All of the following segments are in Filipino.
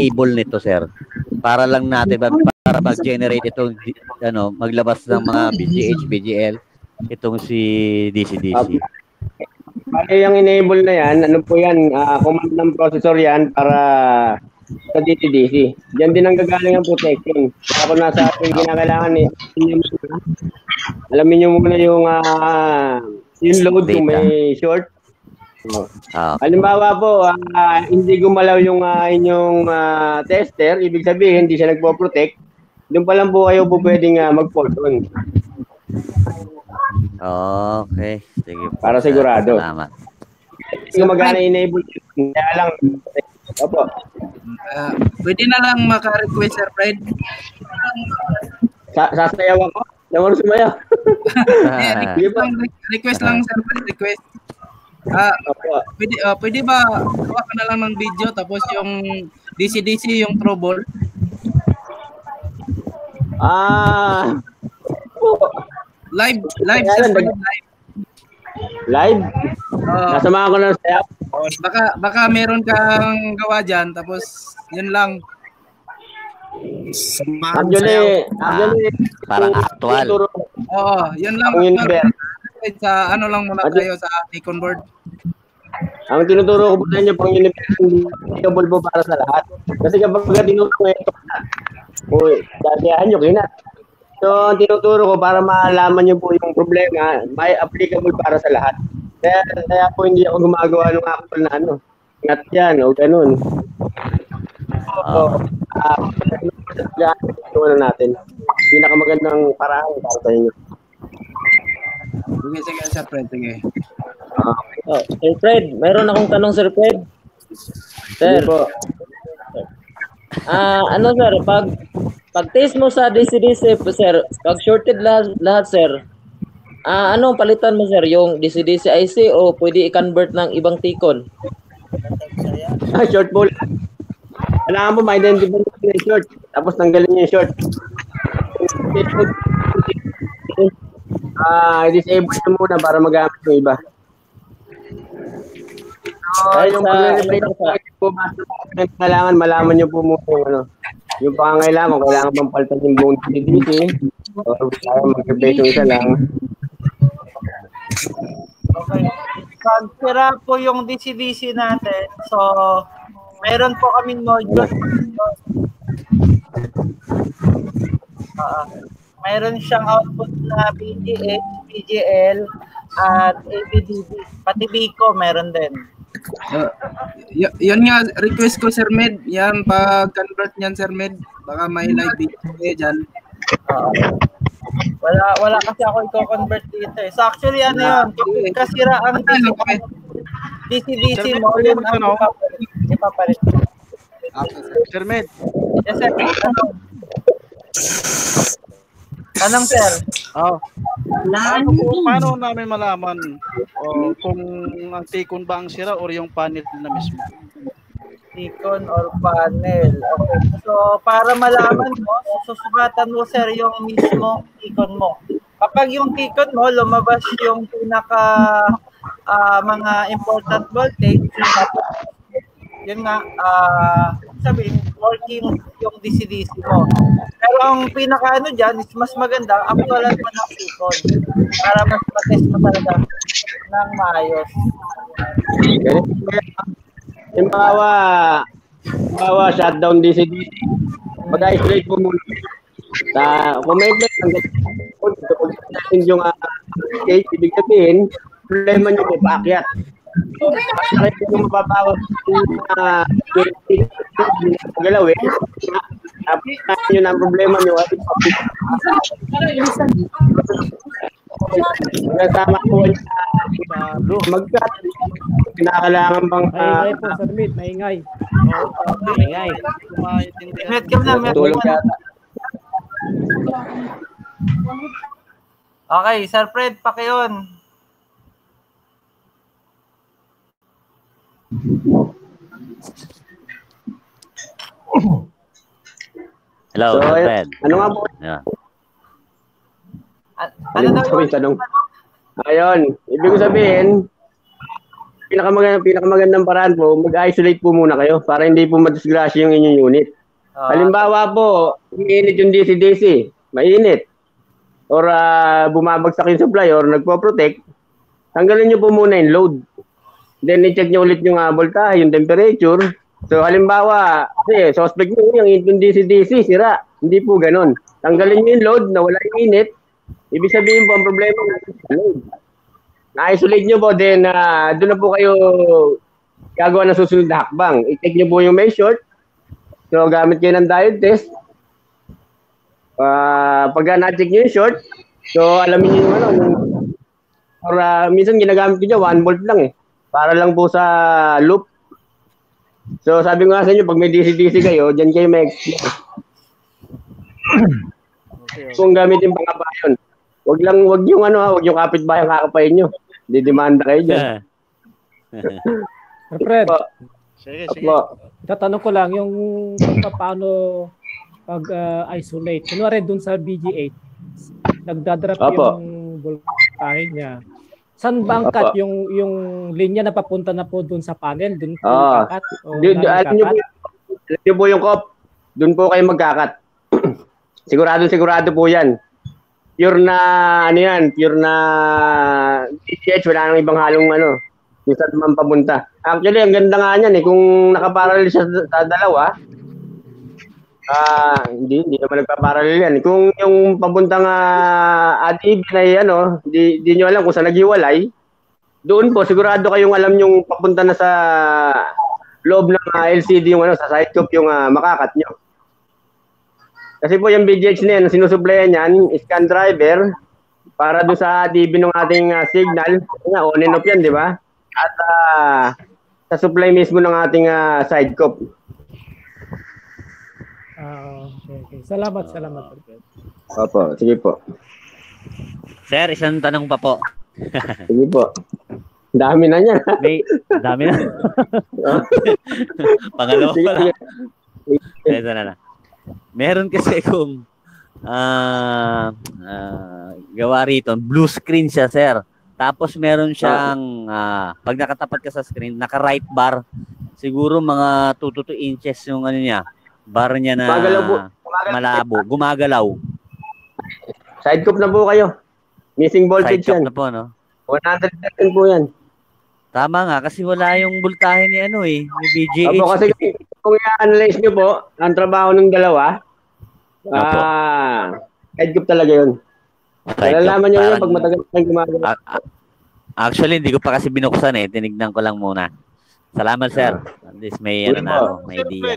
enable nito, sir? Para lang natin, para mag-generate itong, ano, maglabas ng mga BGH, BGL, itong si DC-DC. Bali yung enable na yan, ano po yan, uh, command ng processor yan para sa DC-DC. Diyan din ang gagaling ang protection. Kaya nasa ating kinakailangan eh, alamin nyo muna yung uh, yung load kung may short. Oh. Ah. Halimbawa po, uh, hindi gumalaw yung uh, inyong uh, tester, ibig sabihin hindi siya nagpo-protect, doon pa lang po kayo po pwedeng uh, mag-fault on. Okay. Sige po. Para sigurado. Salamat. Yung magana enable kaya lang Opo. Uh, pwede na lang maka-request Sir Fred. Sa sasayaw ako. Naman sumaya. yeah, request, lang, request lang Sir Fred, request. Ah, uh, pwede uh, pwede ba gawa ka na lang ng video tapos yung DC-DC yung trouble? Ah. Live, live, sir, live. Live? Uh, Nasama ko na sa Baka, baka meron kang gawa dyan, tapos yun lang. Actually, actually, ah, parang actual. Oo, yun lang. Sa ano lang muna tayo sa Nikon board. Ang tinuturo ko po sa inyo, pang universal po para sa lahat. Kasi kapag tinuturo ko ito, uy, dadihan nyo, kinat. So, tinuturo ko para malaman niyo po yung problema, may applicable para sa lahat. Kaya, kaya po hindi ako gumagawa ng actual na ano, ingat yan o ganun. So, uh, uh, natin. Pinakamagandang paraan para sa inyo. Sige, sige, Sir Fred, sige. Uh, oh, Sir Fred, mayroon akong tanong, Sir Fred. Sir, po. Ah, uh, ano sir, pag pag-test mo sa DC-DC, sir, pag shorted lahat, lahat sir, ah, anong palitan mo, sir? Yung DC-DC IC o pwede i-convert ng ibang Ticon? Ah, short ball. Kailangan mo ma-identify mo yung short. Tapos tanggalin yung short. Ah, disable mo muna para magamit yung iba. So, yung pag-replay ng po, kailangan malaman nyo po muna yung ano, yung pangangailangan, kung kailangan bang palitan yung buong DDT, or kaya mag-replace yung isa lang. Okay. Pag sira po yung DC-DC natin, so meron po kaming module. Uh, mayroon siyang output na BGH, BGL, at ABDB. Pati Bico meron din. Uh, y- yun nga, request ko Sir Med, yan, pag-convert niyan Sir Med, baka may live video kayo dyan. Uh, wala wala kasi ako i-convert dito eh. So actually ano yun, kasi ang DC DC mo yun ang ipapalit. Okay, Sir Med. Yes, sir. Tanong, sir. Oh. Paano, paano namin malaman oh, kung ang tikon ba ang sira or yung panel na mismo? Tikon or panel. Okay. So, para malaman mo, susukatan mo, sir, yung mismo tikon mo. Kapag yung tikon mo, lumabas yung pinaka uh, mga important voltage, yun nga, uh, sabihin, working yung DC-DC mo. Pero ang pinaka ano dyan is mas maganda, actualan mo ng Icon para mas matest mo talaga ng maayos. Yung bawa, bawa shutdown DC-DC, mag-isolate po muna. Sa, kung may plate, ang yung uh, case, ibig sabihin, problema nyo po, paakyat. Kahit yung mababawas na galawin, tapos na yun ang problema nyo at Kasama po mag-cut. Kinakailangan bang maingay po sa meet, maingay. Maingay. Met ka na, met Okay, Sir Fred, pakiyon. Hello, so, Fred. Ano nga po? Yeah. ano daw yung tanong? Ayun, ibig sabihin, pinakamagandang, pinakamagandang paraan po, mag-isolate po muna kayo para hindi po madisgrasya yung inyong unit. Ah, Halimbawa po, mainit yung DC-DC, mainit. Or ah, bumabagsak yung supply or nagpo-protect, tanggalin nyo po muna yung load. Then i-check nyo ulit yung uh, voltahe, yung temperature. So halimbawa, kasi suspect nyo yung yung DC-DC, sira. Hindi po ganun. Tanggalin nyo yung load na wala yung init. Ibig sabihin po, ang problema natin load. Na-isolate nyo po, then ah, doon na po kayo gagawa ng susunod na hakbang. I-check nyo po yung short, So, gamit kayo ng diode test. Ah, pagka na-check nyo yung short, so alamin nyo yung ano, or ah, minsan ginagamit ko dyan, 1 volt lang eh. Para lang po sa loop. So, sabi ko nga sa inyo, pag may DC-DC kayo, dyan kayo may explore. Kung gamitin pang kapayon. Wag lang, wag yung ano, ha, wag yung kapitbahay ang kakapayin nyo. Didemanda kayo dyan. Fred, Sige, sige. tatanong ko lang yung paano pag-isolate. Kunwari dun sa BG8, nagdadrop Opo. yung voltahe niya. Saan ba ang Opo. cut yung yung linya na papunta na po dun sa panel? Dun po Ah. kakat? O wala alam nyo po, alam nyo po yung cop. Doon po kayo magkakat. sigurado, sigurado po yan. Pure na, ano yan, pure na DTH, wala nang ibang halong ano, yung saan man papunta. Actually, ang ganda nga niyan eh, kung nakaparallel siya sa, sa dalawa, ah, hindi, hindi naman nagpaparallel yan. Kung yung papuntang uh, ATV na ano, di, di nyo alam kung saan naghiwalay, doon po, sigurado kayong alam yung papunta na sa loob ng ah, LCD yung ano, sa side cup yung ah, makakat nyo. Kasi po yung BGH na yan, sinusuplayan niyan, scan driver, para doon sa TV ng ating ah, signal, nga, on and off yan, di ba? At ah, sa supply mismo ng ating ah, side cup. Ah, okay, okay. Salamat, salamat. Fred. Opo, sige po. Sir, isang tanong pa po. Sige po. Dami na niyan. May, dami na. Pangalawa sige, pa sige. lang. Ito na lang. Meron kasi kung ah ah, gawa rito, blue screen siya, sir. Tapos meron siyang, ah, pag nakatapat ka sa screen, naka-right bar, siguro mga 2 to 2 inches yung ano niya, bar niya na Gumagalaw po. Gumagalaw. malabo, gumagalaw. Side cup na po kayo. Missing Side voltage chop yan. na po, no? 100% po yan. Tama nga, kasi wala yung voltahe ni ano eh, ni BGH. Opo, kasi kung i-analyze nyo po, ang trabaho ng dalawa, ah, side cup talaga yun. Side Nalalaman nyo yun pag matagal na gumagawa. Actually, hindi ko pa kasi binuksan eh. Tinignan ko lang muna. Salamat, sir. At least may, ano na ako, may Sir idea.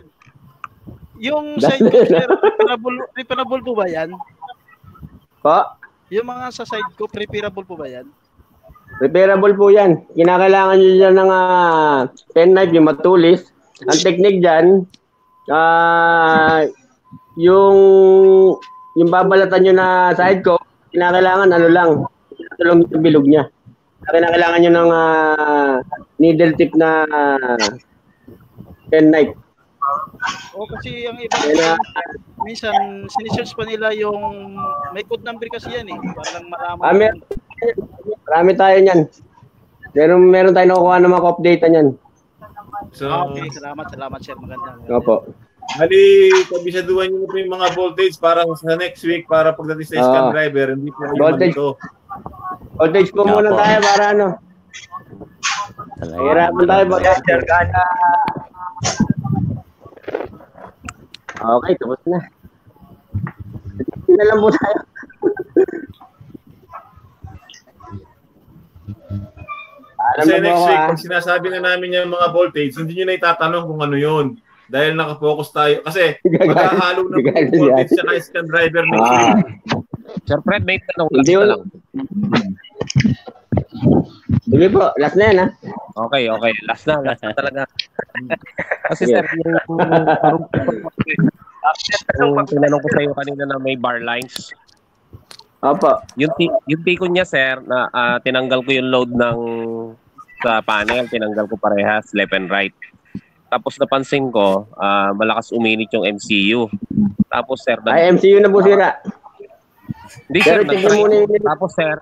Yung That's side it. ko, sir, repairable, repairable po ba yan? Po, Yung mga sa side ko, repairable po ba yan? repairable po yan. Kinakailangan nyo dyan ng ah, penknife, yung matulis. Ang technique dyan, ah, yung yung babalatan nyo na side ko, kinakailangan ano lang, tulong yung bilog niya. Kinakailangan nyo ng ah, needle tip na uh, penknife. O kasi ang iba, Kaya, minsan, sinesearch pa nila yung, may code number kasi yan eh. Para lang malaman. Ah, mer- marami tayo niyan. Meron, meron tayo nakukuha ng mga update niyan. So, Ah, okay, salamat, salamat sir. Maganda. Opo. Bali, kabisaduhan nyo po yung mga voltage para sa next week para pagdating sa scan Ah. driver, hindi po yung Voltage. ito. Voltage po muna tayo para ano. Hirapan tayo mag-answer kada. Okay, tapos na. Hindi na lang po tayo. Alam Kasi next week, ah. pag sinasabi na namin yung mga voltage, hindi nyo na itatanong kung ano yun. Dahil nakafocus tayo. Kasi maghahalo na po yung voltage sa scan driver next Ah, week. Sir Fred, may tanong Hindi lang. sige po, last na yan ah. Okay, okay. Last na, last na talaga. Kasi sir, yung yung tinanong ko sa iyo kanina na may bar lines, Opo. yung, ti- yung tiko niya sir, na ah, tinanggal ko yung load ng sa panel, tinanggal ko parehas, left and right. Tapos napansin ko, ah, malakas uminit yung MCU. Tapos sir, nag- Ay, MCU na po sira. Hindi sir, Pero Tapos sir,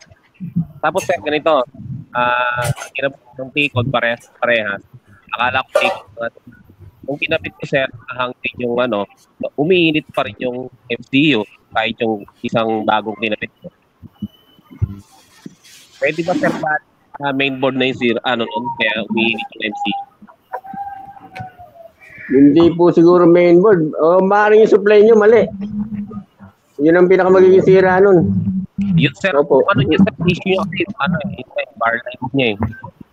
tapos sir, ganito. Ah, kinabit ng tikod parehas, parehas. Akala ko tikod. Kung kinabit ko, sir, hanggang yung ano, umiinit pa rin yung MCU kahit yung isang bagong kinabit ko. Pwede ba, sir, ba, ah, mainboard na yung zero, ano nun, kaya umiinit yung MCU? Hindi po siguro mainboard. O maaaring yung supply nyo mali. Yun ang pinaka magiging sira nun. Yun, sir, Opo. ano niya, sir, issue yung ano, eh, yung bar light niya eh.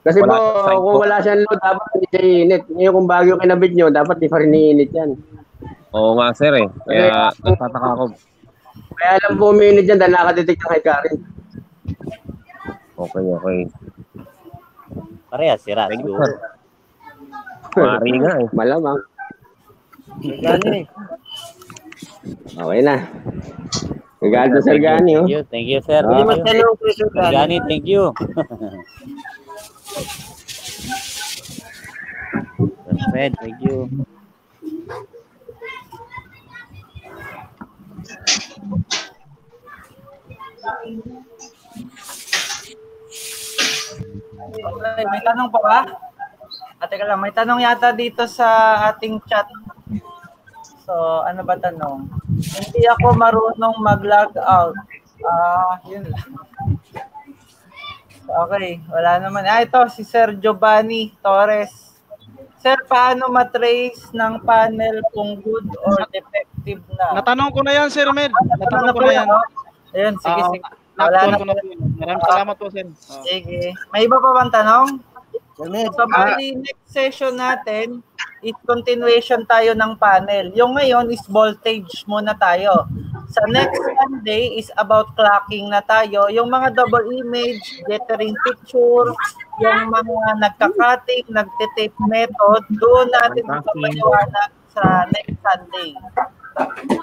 Kasi Wala po, kung po. wala siyang load, dapat hindi siya iinit. Ngayon kung bago yung kinabit nyo, dapat di pa rin iinit yan. Oo nga, sir eh. Kaya, nagtataka ako. Kaya alam po umiinit yan dahil nakadetect ng kay Karen. Okay, okay. Parehas, sira Thank you, siguro. sir. Mari nga eh. Malamang. Gani. Okay na. Regalo Sir Gani, oh. Thank you, thank you, sir. Ah. Hindi Thank you. Sir Gani. Thank you. Sir Fred, thank you. Okay, may tanong pa ba? Ah, teka lang, may tanong yata dito sa ating chat. So, ano ba tanong? Hindi ako marunong mag-log out. Ah, yun lang. Okay, wala naman. Ah, ito, si Sir Giovanni Torres. Sir, paano matrace ng panel kung good or defective na? Natanong ko na yan, Sir Med. Natanong ko na yan. Ayun, sige, Ah, sige. Wala na. na yan. Maraming salamat po, Sir. Ah. Sige. May iba pa bang tanong? So, bali, next session natin is continuation tayo ng panel. Yung ngayon is voltage muna tayo. Sa next Sunday is about clocking na tayo. Yung mga double image, gathering picture, yung mga nagka-cutting, nagtitape method, doon natin magpapaliwanag sa next Sunday.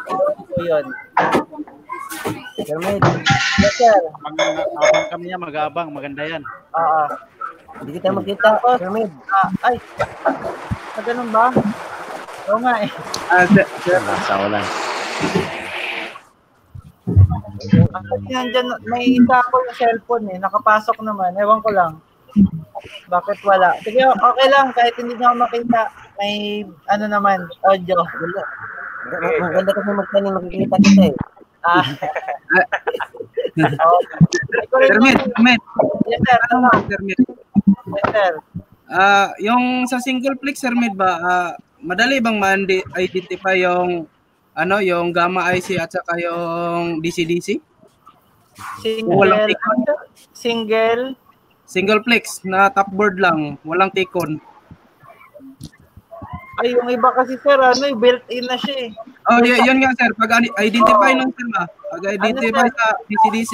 So, yun. Yes, sir. Mag-abang kami yan, mag-abang. Maganda yan. Oo. Hindi kita makita. Oh, Med. Ah, ay. Ah, ganun ba? Oo nga eh. Ah, sir, sir, Nasa ulan. Kasi nandyan, may isa ako yung cellphone eh. Nakapasok naman. Ewan ko lang. Bakit wala? Sige, okay lang. Kahit hindi niyo ako makita. May ano naman, audio. Maganda kasi magtanim, makikita kita eh. Ah. oh. Sir Med. Yes, sir. Ano Ano ba? Yes, sir. Ah, yung sa single plex Sir Med ba, ah, madali bang ma-identify yung ano, yung gamma IC at saka yung DC-DC? Single. Walang ano, tikon. Single. Single plex na top board lang, walang tikon. Ay, yung iba kasi sir, ano eh, built-in na siya eh. Oh, y- yun nga sir, pag identify lang sir ba? Pag identify Ano, sir? sa DC-DC,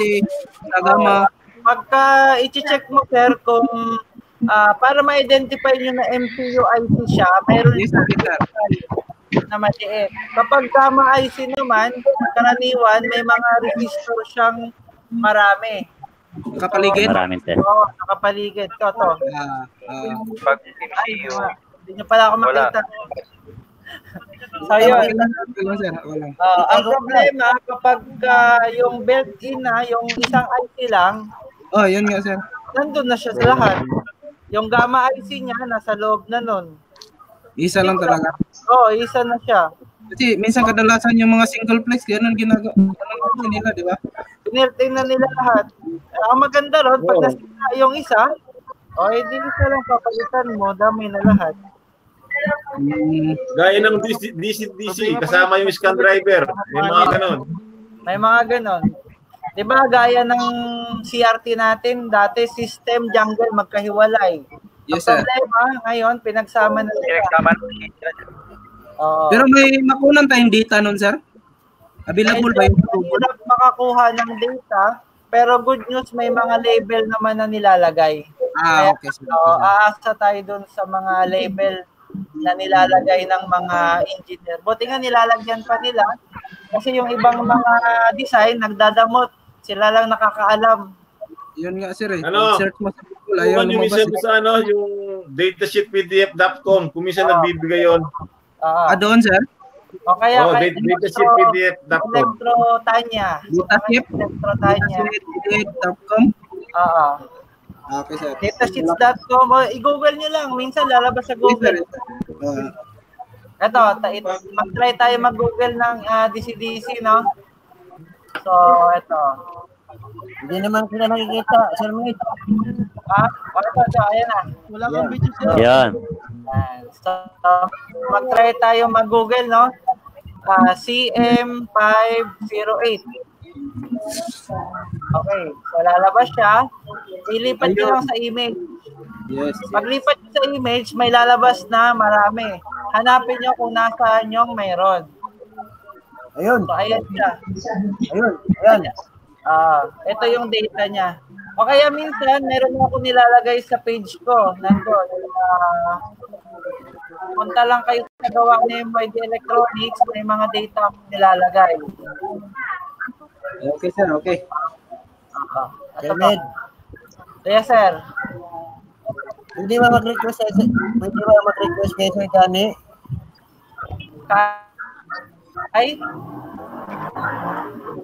sa gamma, Pagka i-check mo sir kung ah, para ma-identify nyo na MCU IC siya, meron yes na maliit. Kapag gamma IC naman, karaniwan may mga resistor siyang marami. Kapaligid. Maraming test. Oo, nakapaligid. Ito, to. Ah, ah. Pag wala. Hindi nyo pala ako Wala. makita. So, yun. Ah, ang problema, kapag ah, yung built-in na, yung isang IC lang, Oh, yun nga sir. nandun na siya sa lahat. Yung gamma IC niya, nasa loob na nun. Isa lang talaga. Oo, isa na siya. Kasi minsan kadalasan yung mga single plex, ganun ginagawa. Nila, di ba? Pinirting na nila lahat. Ah, Ang maganda ron, pag nasira yung isa, o edi isa lang papalitan mo, dami na lahat. Mm, Gaya ng DC, DC, DC, kasama yung scan driver. May mga ganon. May mga ganon. 'Di ba gaya ng CRT natin, dati system jungle magkahiwalay. yes Ang sir. problema ngayon pinagsama na nila. pinagsaman Oo. Pero may makulang tayong data nun sir? Available ba yung mahirap makakuha ng data, pero good news may mga label naman na nilalagay. Ah, okay. Sir. Oo, aasa tayo dun sa mga label na nilalagay ng mga engineer. Buti nga nilalagyan pa nila kasi yung ibang mga design nagdadamot. Sila lang nakakaalam. Yun nga sir eh. Ano? Search mo sa Google, ayaw Kung yung lumabas. eh. sa ano, yung datasheetpdf.com, kung minsan nagbibigay yun. Oo. Ah, doon sir? o kaya Oh, kay dat- datasheetpdf.com. Electro Tanya. Data chip? Electro Tanya. Oo. Okay, sir. Datasheets.com. O, i-google nyo lang. Minsan lalabas sa Google. Uh, Ito, ta- it- mag-try tayo mag-google ng ah, DC-DC, no? So, ito. hindi naman sila nakikita, Sir Mate. Ah, o, ito, ito, ayan na. Wala kang video sir. Yan. Ayan. So, mag-try tayo mag-google, no? Ah, CM508. Okay, so lalabas siya. Ilipat nyo lang sa image. Yes. Paglipat nyo sa image, may lalabas na marami. Hanapin nyo kung nasaan yung mayroon. Ayun. So, ayan siya. Ayun. Ayan. Ah, ito yung data niya. O kaya minsan, meron ako nilalagay sa page ko. Nandun. Ah, punta lang kayo sa gawa ni MYD Electronics. May mga data akong nilalagay. Okay, sir. Okay. Ah, ito Med, po. Yes, sir. hindi ba mag-request sa hindi ba mag-request kay Sir Dani? Ka- Ay,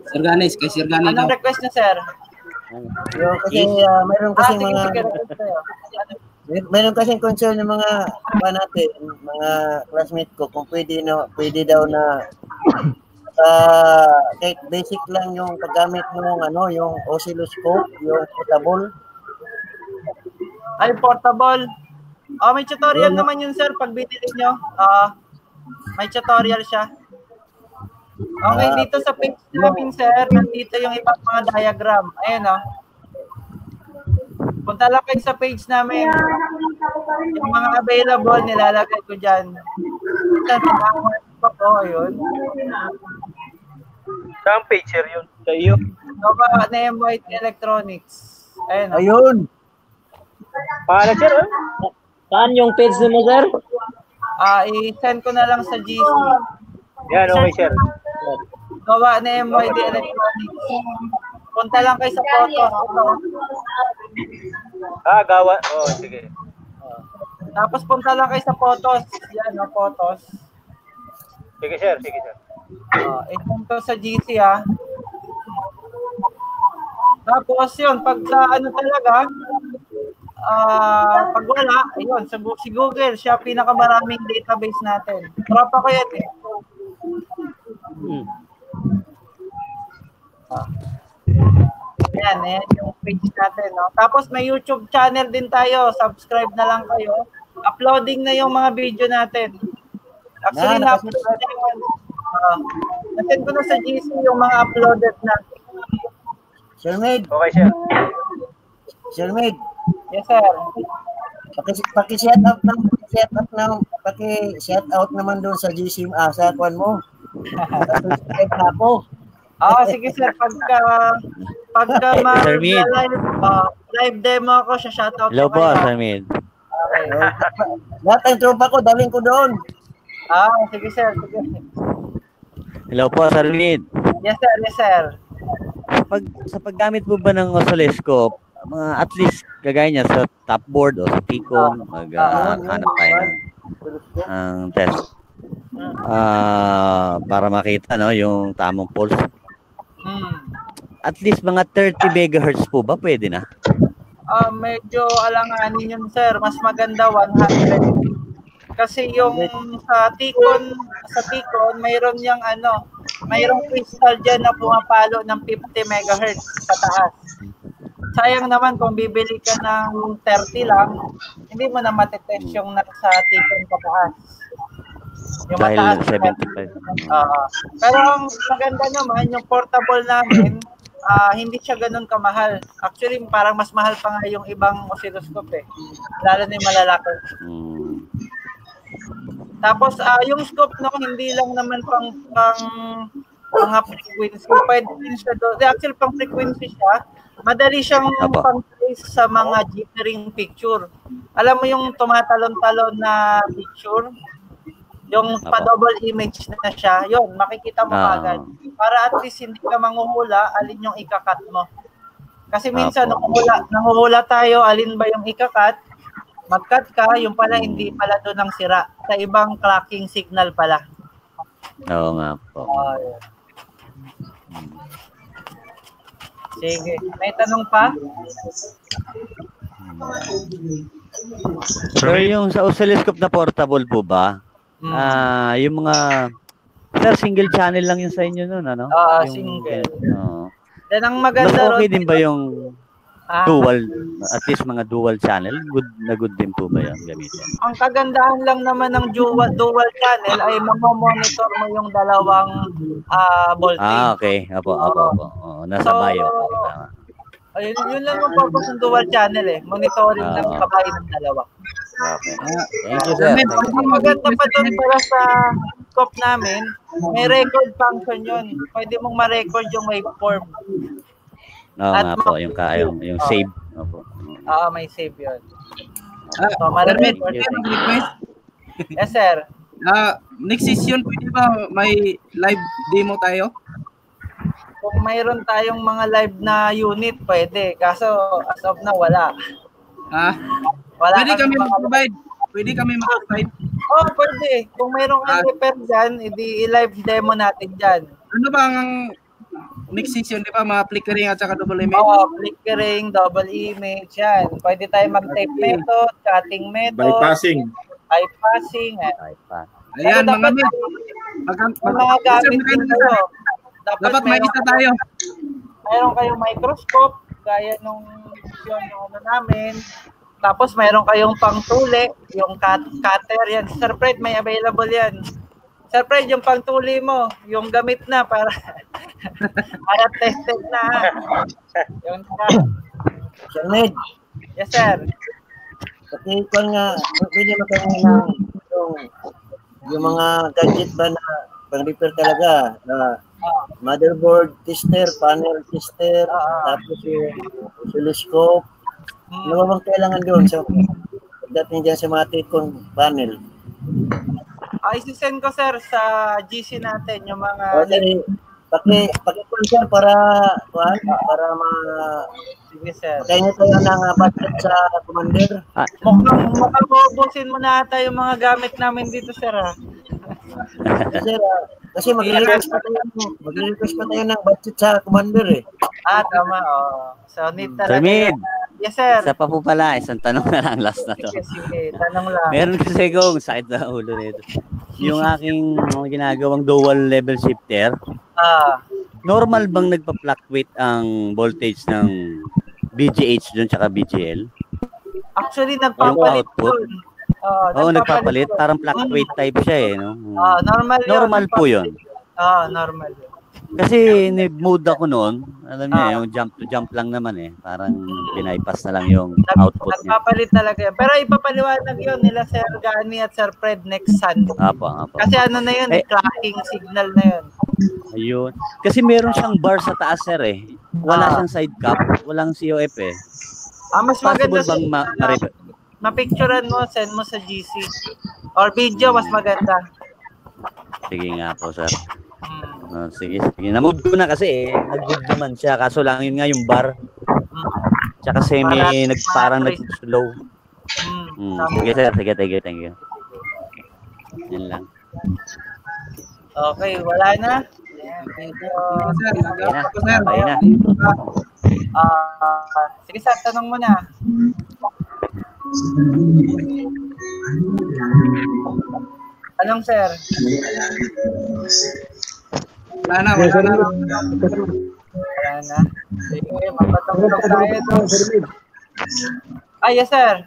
Sir Ganes, kay Sir Ganes daw. anong request niya, sir? Yung kasi uh, mayroon Ah, kasi sige, mga mayroon kasi concern ng mga pa natin, mga classmate ko kung pwede no, pwede daw na uh, kahit basic lang yung paggamit ng ano, yung oscilloscope, yung portable. Ay, portable. Oh, may tutorial naman yun, sir, pag binili nyo. Ah, may tutorial siya. Okay, Ah, dito sa page namin, sir, nandito yung ibang mga diagram. Ayan, oh. Punta lang kayo sa page namin. Yung mga available, nilalagay ko dyan. Ito, pinakawan pa po, ayun. Saan page, sir, yun? Sa iyo? Nova na MYT Electronics. Ayan, oh. Ayun. Pangalan, sir, ah? Saan yung page mo, sir? Ah, i-send ko na lang sa GC. Yan, okay, sir. Gawa na MYD Electronics. Punta lang kayo sa photos. Ito. Ah, gawa. Oh, sige. Tapos punta lang kayo sa photos. Yan, no, photos. Sige, sir. Sige, sir. Uh, i-send ko sa GC, ah. Tapos yun, pag sa ano talaga, ah pag wala, ayun, sa, si Google, siya pinakamaraming database natin. Tropa ko yan eh. Ah. Ayan, ayan yung page natin. No? Tapos may YouTube channel din tayo. Subscribe na lang kayo. Uploading na yung mga video natin. Actually, Na, na-upload na yun. Uh, nasend ko na sa GC yung mga uploaded natin. Sir Med, Okay, sir. Sir Med, Yes, sir. paki, paki set up ng set up na paki set out naman doon sa GC ah, sa kwan mo. Subscribe na ako. Ah, sige sir, pagka pagka ma live, ah, live demo ako, siya shoutout Hello po. Sir Mid. Okay. Lahat ng tropa ko, daling ko doon. Ah, sige sir, sige. Hello po, Sir Mid. Yes sir, yes sir. Pag, sa paggamit mo ba ng oscilloscope, mga at least kagaya niya sa top board o sa Ticon, maghanap tayo ng, ng test. Ah, para makita no yung tamang pulse. Hmm. At least mga 30 megahertz po ba pwede na? Ah, medyo alanganin yun sir, mas maganda 100. Kasi yung sa Ticon, sa Ticon, mayroon yung ano, mayroong crystal dyan na pumapalo ng 50 megahertz sa taas. Sayang naman kung bibili ka ng 30 lang, hindi mo na matitest yung nasa Ticon pataas. Yung Dahil mataas, 75. Oo. pero ang maganda naman, yung portable namin, ah hindi siya ganun kamahal. Actually, parang mas mahal pa nga yung ibang oscilloscope eh. Lalo na yung malalaki. Hmm. Tapos, ah yung scope no, hindi lang naman pang, pang mga frequency. Pwede din siya doon. Actually, pang frequency siya. Madali siyang Apo. pang trace sa mga jittering picture. Alam mo yung tumatalon-talon na picture? Yung Apo. pa-double image na siya. Yun, makikita mo Ah. agad. Para at least hindi ka manghuhula, alin yung ikakat mo. Kasi minsan, Apo. nanguhula, nanguhula tayo, alin ba yung ikakat? Mag-cut ka, yung pala hindi pala doon ang sira. Sa ibang clocking signal pala. Oo nga po. Yun. Sige. May tanong pa? Sir, yung sa oscilloscope na portable po ba? Hmm. Ah, yung mga Sir, single channel lang yun sa inyo noon, ano? Ah, Yung- single. Oo. Yan ang Mas maganda okay ron. din ba yung Ah. dual, at least mga dual channel? Good na good din po ba yun gamitin? Ang kagandahan lang naman ng dual, dual channel ay mamomonitor mo yung dalawang ah, voltage. Ah, okay. Apo, apo, apo. Oo, nasa So, bio. Ayun, yun lang yung purpose ng dual channel eh. Monitoring ng Ah. kabay ng dalawa. Okay. Thank you, sir. Thank you. ang maganda pa doon para sa scope namin, may record function yun. Pwede mong ma-record yung waveform. Oo At nga po, yung, ka, yung, yung Oh. save. Opo. Ah, may save yun. Ah, So, ma-record. May request. Yes, sir. Ah, next session pwede ba may live demo tayo? Kung mayroon tayong mga live na unit, pwede. Kaso, as of now, wala. Ah, Wala pwede kami mga- mag-provide. Pwede kami mag-provide. Oh, pwede. Kung mayroong Ah. ah. repair dyan, edi i-live demo natin dyan. Ano ba ang next session, di ba? Mga flickering at saka double image. Oo, flickering, double image, yan. Pwede tayo mag-tape method, cutting method, Bypassing. bypassing. yan. Ayan, Pero mga dapat- mid. Mag, Yung mga gamit din kayo. Dapat may meron isa tayo. Mayroon kayong microscope, gaya nung yun, yung ano namin. Tapos mayroon kayong pangtuli, yung cut, cutter yan. Sir Fred, may available yan. Sir Fred, yung pangtuli mo, yung gamit na para para tested na. Yung Sir Med, Yes, sir. pati ko nga, pwede mo kayo ng yung, yung mga gadget ba na pang-repair talaga, na motherboard tester, panel tester, tapos yung oscilloscope, ano ba bang kailangan doon sa pagdating dyan sa mga take-on panel? Ah, isi-send ko, sir, sa GC natin yung mga... O, dali, paki, paki sir para, kuhan, para ma, Sige, sir. kaya tayo ng uh, budget sa commander. Mukhang, mukhang maubusin mo na ata yung mga gamit namin dito, sir, ha? Ah, kasi magre-request pa tayo, magre-request pa tayo ng budget sa commander eh. Ah, tama, oh. So, need talaga. Sir Mid, Yes, sir. isa pa po pala, isang tanong na lang, last na to. Sige, sige. Tanong lang. Meron kasi kong sakit na ulo nito. Yung aking mga ginagawang dual level shifter, Ah, normal bang nagpa-fluctuate ang voltage ng BGH doon tsaka BGL? actually, nagpapalit doon. Oh, Oo, nagpapalit. doon. Parang fluctuate type siya eh. No? Ah, normal yun. Normal po yun. Ah, normal yun. Kasi ni-mood ako noon, alam niyo, Ah. yung jump to jump lang naman eh. Parang binaypass na lang yung output niya. Nagpapalit talaga yan. Pero ipapaliwanag yun nila Sir Gani at Sir Fred next Sunday. Apo, apo. Kasi ano na yun, Eh. clocking signal na yun. Ayun. Kasi meron siyang bar sa taas, sir eh. Wala Ah. siyang side cap, walang COF eh. Ah, mas Possible maganda bang ma- ma- mapicturean mo, send mo sa GC. Or video, mas maganda. Sige nga po, sir. Oh, sige, sige. Na-mood ko na kasi eh. Nag-good naman siya. Kaso lang yun nga yung bar. Tsaka semi, nag, parang nag-slow. Hmm. Sige, sir. Sige, thank you, thank you. Yan lang. Okay, wala na. Video. Okay na. Okay na. Ah, sige sir, tanong mo na. Anong sir? Wala na, wala na. Wala na. Sige, mapatungtong tayo. Ah, yes sir.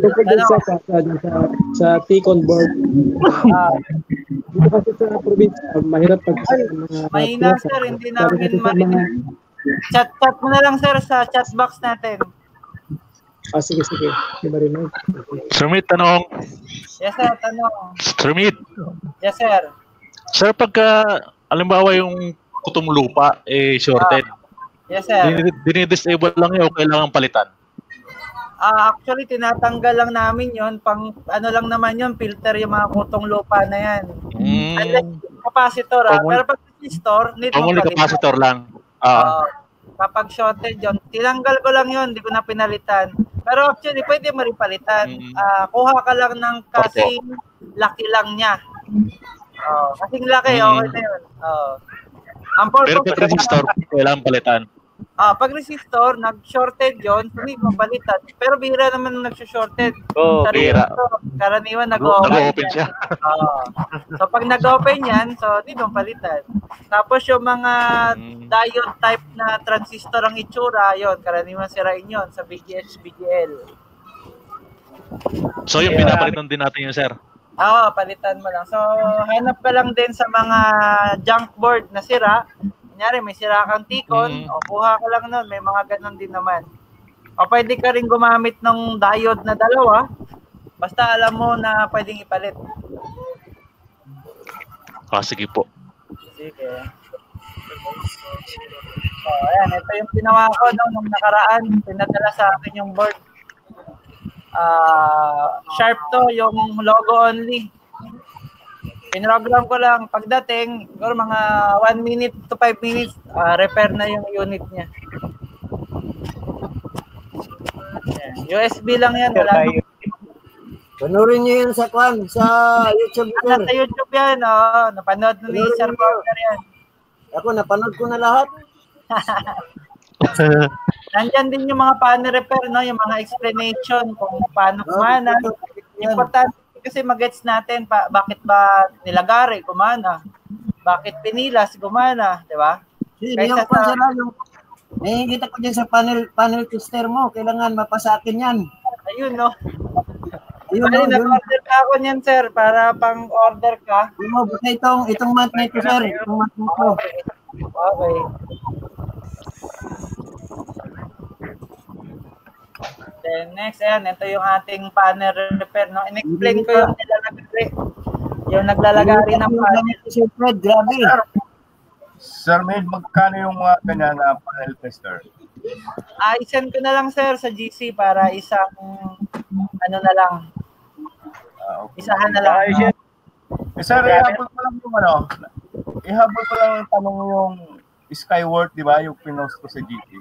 Tungkol din sa, sa, sa, sa, sa T-con board. Ah, Dito kasi sa probinsya, mahirap pag mga mahina sir, hindi namin sa marinig. mga, Chat, chat mo na lang sir sa chat box natin. ah, sige, sige. Marinig. Sir Meet, tanong. Yes sir, tanong. Meet, Yes sir. Sir, pagka, alimbawa yung kutom lupa, eh, shorted, Yes sir. din- dinidisable lang yun o kailangan palitan? Ah, actually tinatanggal lang namin 'yon pang ano lang naman 'yon, filter yung mga kutong lupa na 'yan. Mm, Unless capacitor ah. Pero pag store, need mo palitan. capacitor lang. Ah, Oo. kapag shorted yun, tinanggal ko lang yun, hindi ko na pinalitan. Pero actually, pwede mo rin palitan. Mm. Ah, kuha ka lang ng kasing laki lang niya. Oh, kasing laki, Mm. okay na yun. Oh. Ang pero purpose pag resistor, kailangan palitan. Ah, pag resistor, nag-shorted yon, hindi mo palitan. Pero bihira naman nag-shorted. Oo, Sa bihira. Karaniwan nag-open. Nag-open siya. Oo. so pag nag-open yan, so di mo palitan. Tapos yung mga Hmm. diode type na transistor ang itsura, yon karaniwan sirain yon sa BGH, BGL. So yung pinapalitan din natin yun, sir. Oo, palitan mo lang. So, hanap ka lang din sa mga junk board na sira. Kunyari, may sira kang Ticon, Mm. o kuha ka lang nun. May mga ganun din naman. O pwede ka rin gumamit ng diode na dalawa. Basta alam mo na pwedeng ipalit. Ah, sige po. Sige. So, ayan. Ito yung ginawa ko no, nung nakaraan. Pinadala sa akin yung board. Ah, sharp to, yung logo only. Pinrogram ko lang pagdating, siguro mga 1 minute to 5 minutes, ah, repair na yung unit niya. Ayan. USB lang yan, wala nang Panurin niyo yun sa kwan, sa YouTube. Ah, Nasa YouTube yan, oh. Napanood na ni Sir. Porter yan. Ako, napanood ko na lahat. Nandyan din yung mga paano repair, no? Yung mga explanation kung paano kumana. Importante kasi magets natin pa, bakit ba nilagari, kumana. Bakit pinilas, gumana, di ba? Kaysa yung sa- yung eh, kita ko dyan sa panel panel tester mo, kailangan mapasa akin yan. Ayun, no? Ayun, Bali, no, nag-order ka ako niyan, sir, para pang-order ka. Yung basta itong, itong month na ito, sir. Itong month na ito. Okay. Then next, ayan, ito yung ating panel repair, no? In-explain ko yung nilalagari. Yung naglalagari ng panel. Sir Fred, grabe. Sir Med, magkano yung mga ganyan na panel tester? Ah, i-send ko na lang, sir, sa GC para isang, ano na lang, isahan na lang. Eh, sir, ihabol ko lang yung ano, ihabol ko lang yung tanong yung Skyward, di ba? Yung pinost ko sa GT.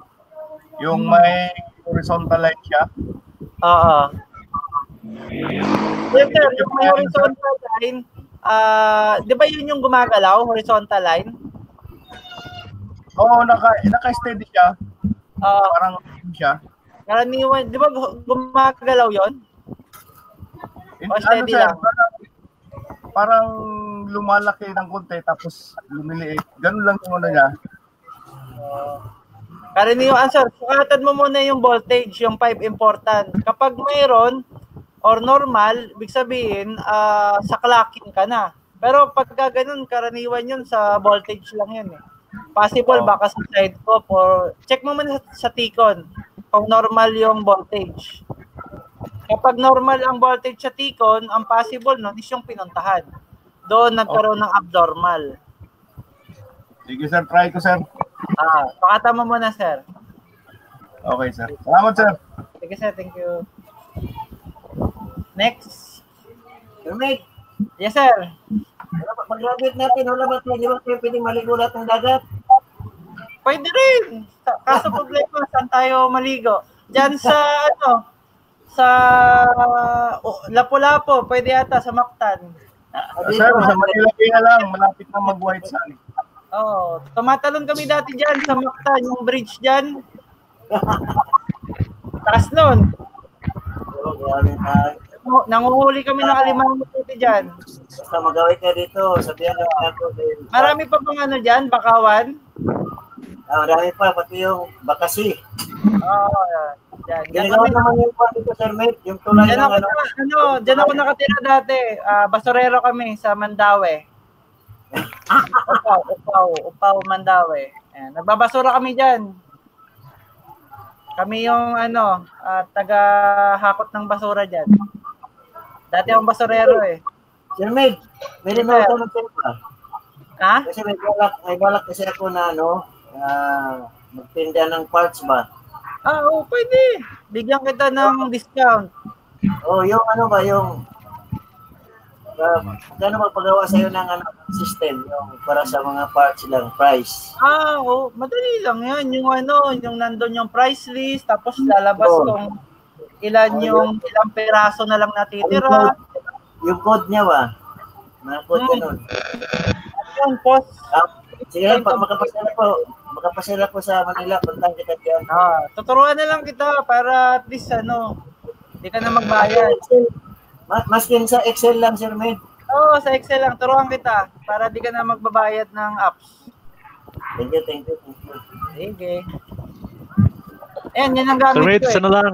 Yung may horizontal line siya. Oo. Yes, sir, yung may horizontal line, ah, di ba yun yung gumagalaw, horizontal line? Oo, naka, naka-steady siya. Oo. Parang siya. Karaniwan, di ba gu- gumagalaw yon? O, ano, steady sir, lang? parang, parang lumalaki ng konti tapos lumiliit. Ganun lang yung ano niya. Karaniwan, sir, sukatan mo muna yung voltage, yung 5 important. Kapag mayroon or normal, ibig sabihin, ah, sa clocking ka na. Pero pagka ganun, karaniwan yun sa voltage lang yun eh. Possible baka sa side ko or check mo muna sa, sa Ticon kung normal yung voltage. Kapag normal ang voltage sa Ticon, ang possible nun is yung pinuntahan. Doon nagkaroon ng abnormal. Sige, sir. Try ko, sir. Ah, pakata mo muna, sir. Okay, sir. Salamat, sir. Sige, sir. Thank you. Next. Hermit, Yes, sir. pag-graduate natin, wala ba tayo, di ba tayo pwedeng maligo lahat ng dagat? Pwede rin. Kaso problema, saan tayo maligo? Diyan sa, ano, sa oh, Lapu-Lapu, pwede yata sa Mactan. Ah, sir, sa Manila Bay na lang. Malapit na mag-white sun. Oo. Oh, tumatalon kami dati diyan sa Mactan, yung bridge diyan. Taas nun. Oo, grabe tayo. Nangu- Nanguhuli kami ng alimango dito diyan. Basta magawin ka dito, sabihan lang ako. din. Marami pa bang ano diyan, bakawan? Ah, marami pa, pati yung bakasi. Oo, oh, yan. Yan. Kami- naman yung kwan dito, Sir Mate, yung tulay ng ano. na, ano, diyan ako nakatira dati. Ah, basurero kami sa Mandawe. Upaw, upaw, upaw, Mandawe. Ayan, nagbabasura kami diyan. Kami yung ano, ah, taga hakot ng basura diyan. Dati akong basurero eh. Sir Yes, ba sir. ako magsalita? Ha? Kasi may balak, may balak kasi ako na ano, ah, magtinda ng parts ba? Ah, oo, pwede. Bigyan kita ng discount. Oh, yung ano ba, yung uh, gano'n magpagawa sa'yo ng ano, system, yung para sa mga parts lang, price. Ah, oo, madali lang 'yan. Yung ano, yung nandun yung price list, tapos lalabas Oo. kung ilan Oh, yung ilang peraso na lang Yung natitira. code, yung code niya ba? Mga code Hmm. ganun. Yun, post. Ah, sige pag makapasala po, makapasira ko sa Manila, puntahan kita diyan. Ah, tuturuan na lang kita para at least ano, hindi ka na magbayad. Ma- Maskin sa Excel lang, Sir Med. Oo, sa Excel lang. Turuan kita para di ka na magbabayad ng apps. Thank you, thank you, thank you. Sige. Ayan, yan ang Sir gamit Mate, ko isa na eh. lang.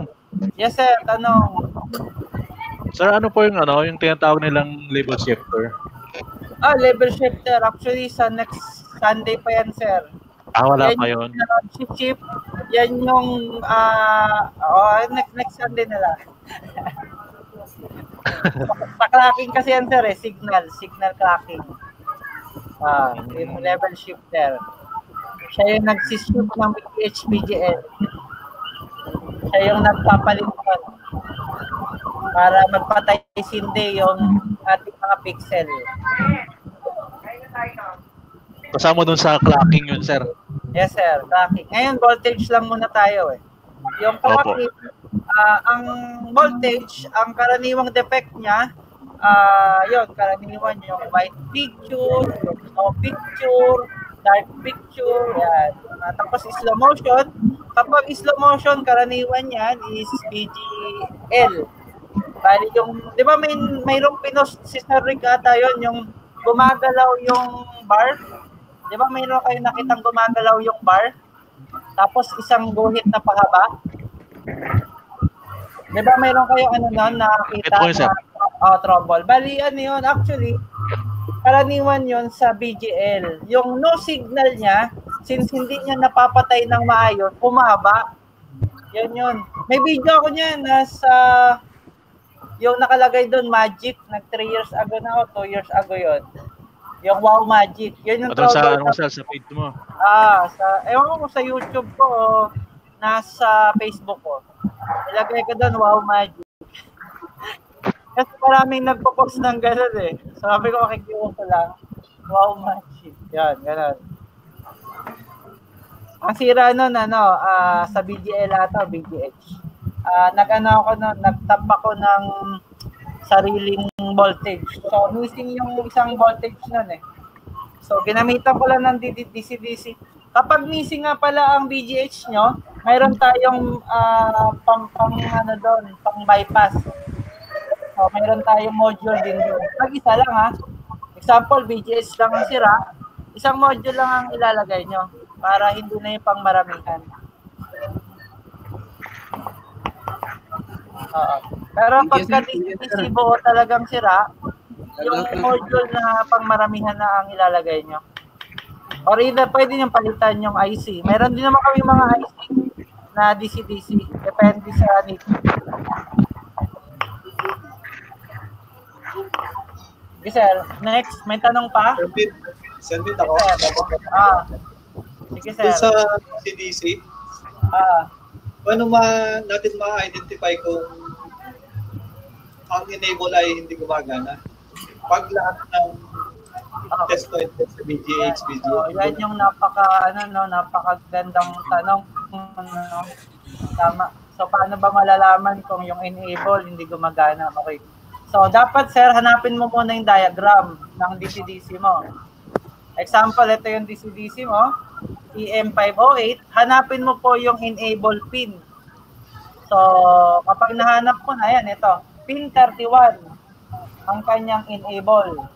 Yes, sir. Tanong. Sir, ano po yung ano, yung tinatawag nilang label shifter? Ah, level shifter. Actually, sa next Sunday pa yan, sir. Ah, wala Yan pa yung, yun. uh, shift shift. Yan yung, ah, oh, next, next Sunday na lang. Pa-clocking kasi yan, sir, eh. Signal. Signal clocking. Ah, yung level shifter. Siya yung nagsishoot ng HBGL. Siya yung nagpapalit nun para magpatay sindi yung ating mga pixel. Kasama dun sa clocking yun, sir. Yes, sir. Clocking. Ngayon, voltage lang muna tayo eh. Yung clocking, ah, ang voltage, ang karaniwang defect niya, ah yun, karaniwan yung white picture, no picture, dark picture, yan. Ah, tapos slow motion. Kapag slow motion, karaniwan yan is BGL. Bali yung, di ba may mayroong pinost si Sir Rick ata yun, yung gumagalaw yung bar. Di ba mayroon kayo nakitang gumagalaw yung bar? Tapos isang guhit na pahaba. Di ba mayroon kayo ano Ito po yun, sir. na oh, trouble. Bali ano yun, actually, karaniwan yun sa BGL. Yung no signal niya, since hindi niya napapatay ng maayos, umaba. Yan yun. May video ako niyan, nasa yung nakalagay doon, Magic, nag 3 years ago na o 2 years ago yon Yung Wow Magic. Yun yung Patron sa, ano, sir, sa page mo. Ah, sa, ewan ko sa YouTube ko o nasa Facebook ko. Ilagay ko doon, Wow Magic. Kasi maraming nagpo-post ng gano'n eh. Sabi ko, makikiwa ko lang. Wow Magic. Yan, gano'n. Ang sira nun, ano, ah, sa BGL ata, BGH. Ah, nag-ano ako nun, nag-tap ako ng sariling voltage. So, missing yung isang voltage nun eh. So, ginamitan ko lang ng DC-DC. Kapag missing nga pala ang BGH nyo, mayroon tayong ah, pang, pang ano doon, pang bypass. So, mayroon tayong module din doon. Pag isa lang ha. Example, BGH lang ang sira. Isang module lang ang ilalagay nyo para hindi na yung pang maramihan. Oo. Pero pagka buo talagang sira, yung module na pang maramihan na ang ilalagay nyo. Or either pwede nyo palitan yung IC. Meron din naman kami mga IC na DC-DC. Depende sa need. Okay, sir. Next, may tanong pa? Sandit ako. Ah. Sige, sir. Sa CDC, Ah. paano ma natin ma-identify kung ang enable ay hindi gumagana? Pag lahat ng test ko ito sa BGH, Oh, BGH. yan yung napaka ano no, napakagandang tanong. Ano, tama. So paano ba malalaman kung yung enable hindi gumagana? Okay. So dapat sir, hanapin mo muna yung diagram ng DC-DC mo. Example, ito yung DC-DC mo, EM508. Hanapin mo po yung enable pin. So kapag nahanap mo na yan, ito, pin 31 ang kanyang enable.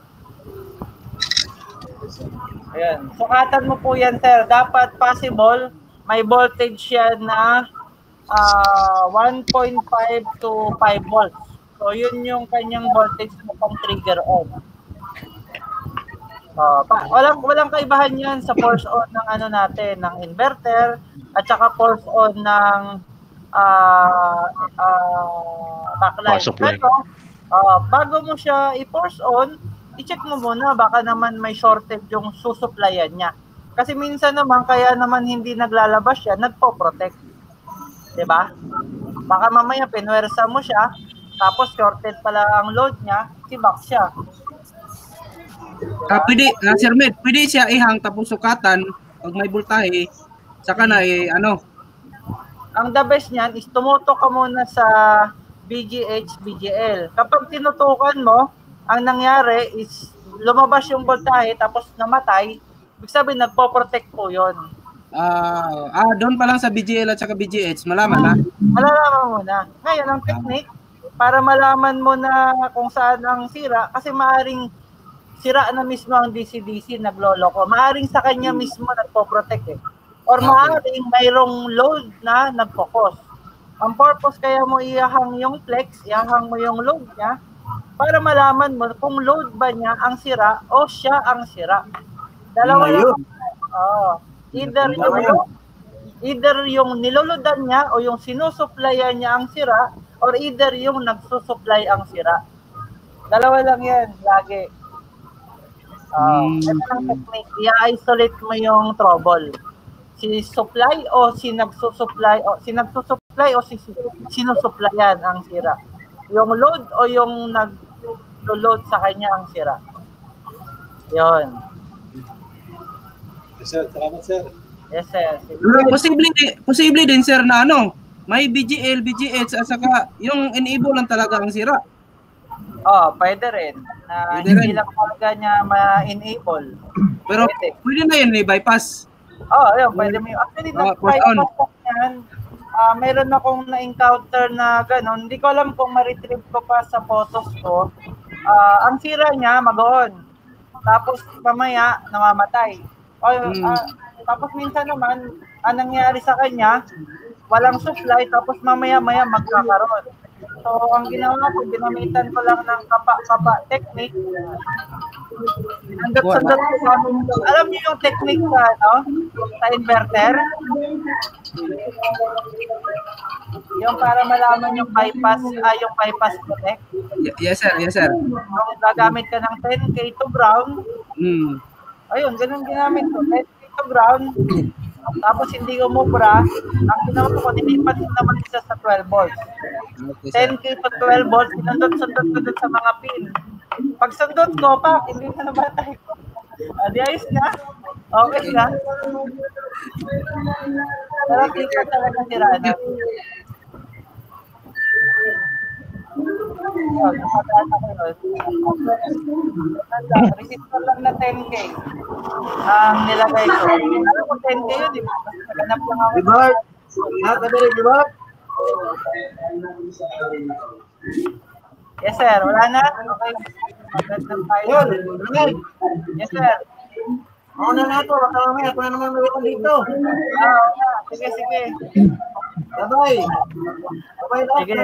Ayan. Sukatan mo po yan, sir. Dapat possible, may voltage yan na ah, 1.5 to 5 volts. So, yun yung kanyang voltage mo pang trigger on. So, pa, walang, walang kaibahan yan sa force on ng ano natin, ng inverter, at saka force on ng ah ah backlight. Supply. Pero, ah, bago mo siya i-force on, i-check mo muna baka naman may shortage yung susuplayan niya. Kasi minsan naman kaya naman hindi naglalabas siya, nagpo-protect. ba? Baka mamaya pinwersa mo siya, tapos shorted pala ang load niya, sibak siya. Ah, pwede, ah, Sir Med, pwede siya ihang tapos sukatan pag may voltahe, saka na eh, ano, Ang the best niyan is tumutok ka muna sa BGH, BGL. Kapag tinutukan mo, ang nangyari is lumabas yung voltahe tapos namatay, ibig sabihin nagpo-protect po 'yon. Ah, ah, doon pa lang sa BGL at saka BGH, malaman na. Malalaman mo na. Ngayon, ang technique, para malaman mo na kung saan ang sira, kasi maaring sira na mismo ang DC-DC nagloloko. Maaring sa kanya mismo nagpo-protect eh. Or maaring mayroong load na nag-focus. Ang purpose kaya mo iyahang yung flex, iyahang mo yung load niya, para malaman mo kung load ba niya ang sira o siya ang sira. Dalawa lang. Oo. Either yung either yung nilolodan niya o yung sinusupplyan niya ang sira or either yung nagsusupply ang sira. Dalawa lang yan, lagi. Uh, Hmm. Ito ang technique. I-isolate mo yung trouble. Si supply o si nagsusupply o si nagsusupply o si sinusupplyan ang sira. Yung load o yung nag-load sa kanya ang sira. Yon. Yes, sir. Salamat, sir. Yes, sir. Ah, posible, posible din sir na ano, may BGL, BGH at saka yung enable lang talaga ang sira. Oh, pwede rin. Na Pwede hindi rin. lang talaga niya ma-enable. Pero pwede na yun, may bypass. Oh, ayun, pwede mo yun. Actually, na force on. yan, ah meron akong na-encounter na gano'n. Hindi ko alam kung ma-retrieve ko pa sa photos ko. Ah, ang sira niya, mag-on. Tapos, mamaya, namamatay. O, Hmm. ah, tapos minsan naman, ang nangyari sa kanya, walang supply, tapos mamaya-maya magkakaroon. So, ang ginawa ko, ginamitan ko lang ng kapa-kapa technique. Hanggat sa namin, alam niyo yung technique sa, ano, sa inverter? Yung para malaman yung bypass, ah, yung bypass connect. Y- yes sir, yes sir. Kung gagamit ka ng 10K to ground, Hmm. Ayun, ganun ginamit ko. 10K to ground, tapos hindi umubra, ang ginawa ko, nilipat ko naman isa sa 12 volts. Okay, sir. 10K to 12 volts, sinundot-sundot ko dun sa mga pin. Pag sundot ko, pa, hindi na nabatay ko. Ah, di ayos na. Okay na. Pero kita talaga si Rana. Yun, napadaan ako yun. Resistor lang na 10K. Ang nilagay ko. Alam ko 10K yun, di ba? Naganap lang ako. Ribart! Nakadali, Ribart! Yes, sir. Wala na? Okay. Yun, Rangel! Yes, sir. Ako na na ito, baka mamaya ako na naman mayroon dito. Ah, oo. Sige, sige. Bye-bye! Bye-bye. Sige.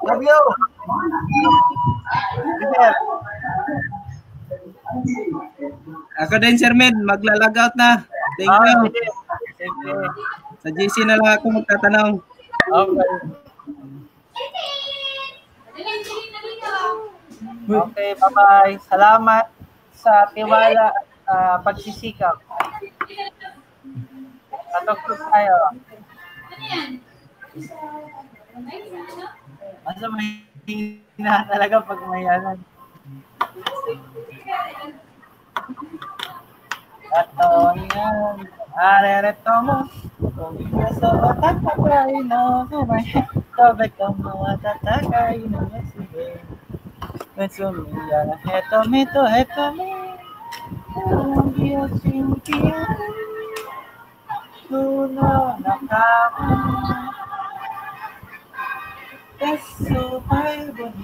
Love you! Sir. Ako din sir Med, magla-log out na. Thank Ah, you. Sige. Sa GC na lang ako magtatanong. Okay. Okay, bye-bye. Salamat sa tiwala at ah, pagsisikap. Tatapos tayo. Asa may hina talaga pag mayanan. Ato yan. Arereto mo. Kung gusto mo tatakay no kumay. Sabi ka mo tatakay no sige. Consumiya. Heto mito, heto mi. Diyos hindi Tuno na That's so high for.